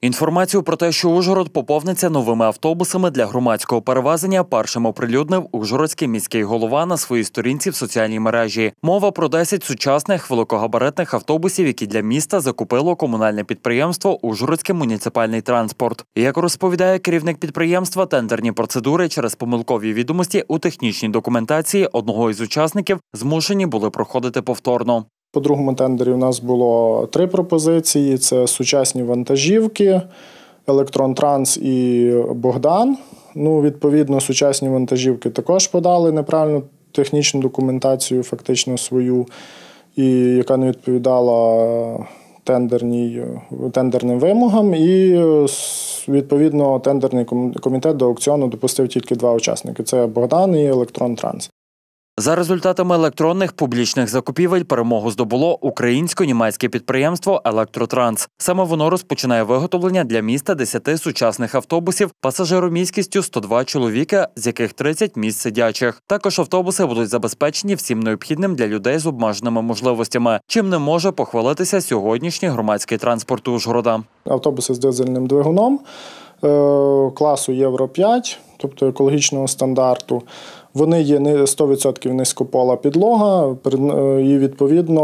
Інформацію про те, що Ужгород поповниться новими автобусами для громадського перевезення, першим оприлюднив Ужгородський міський голова на своїй сторінці в соціальній мережі. Мова про 10 сучасних великогабаритних автобусів, які для міста закупило комунальне підприємство Ужгородський муніципальний транспорт. Як розповідає керівник підприємства, тендерні процедури через помилкові відомості у технічній документації одного із учасників змушені були проходити повторно. По другому тендері у нас було три пропозиції: це сучасні вантажівки, Електрон Транс і Богдан. Ну, відповідно, сучасні вантажівки також подали неправильну технічну документацію, фактично свою, і яка не відповідала тендерним вимогам. І відповідно тендерний комітет до аукціону допустив тільки два учасники: це Богдан і Електрон Транс. За результатами електронних публічних закупівель перемогу здобуло українсько-німецьке підприємство Електротранс. Саме воно розпочинає виготовлення для міста 10 сучасних автобусів пасажироміськістю 102 чоловіка, з яких 30 місць сидячих. Також автобуси будуть забезпечені всім необхідним для людей з обмеженими можливостями, чим не може похвалитися сьогоднішній громадський транспорт Ужгорода. автобуси з дизельним двигуном е, класу Євро 5, тобто екологічного стандарту. Вони є не 100% низькопола підлога, е, і відповідно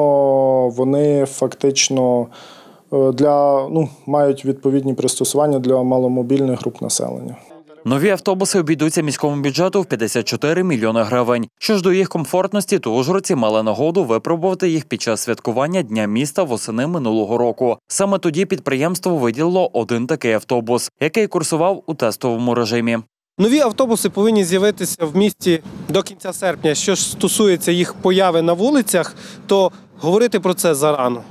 вони фактично е, для, ну, мають відповідні пристосування для маломобільних груп населення. Нові автобуси обійдуться міському бюджету в 54 мільйони гривень. Що ж до їх комфортності, то ужгородці мали нагоду випробувати їх під час святкування Дня міста восени минулого року. Саме тоді підприємство виділило один такий автобус, який курсував у тестовому режимі. Нові автобуси повинні з'явитися в місті до кінця серпня. Що ж стосується їх появи на вулицях, то говорити про це зарано.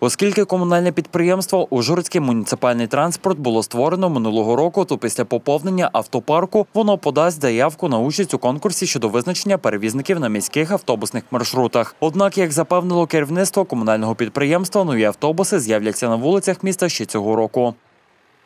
Оскільки комунальне підприємство Ужгородський муніципальний транспорт було створено минулого року, то після поповнення автопарку воно подасть заявку на участь у конкурсі щодо визначення перевізників на міських автобусних маршрутах. Однак, як запевнило керівництво комунального підприємства, нові автобуси з'являться на вулицях міста ще цього року.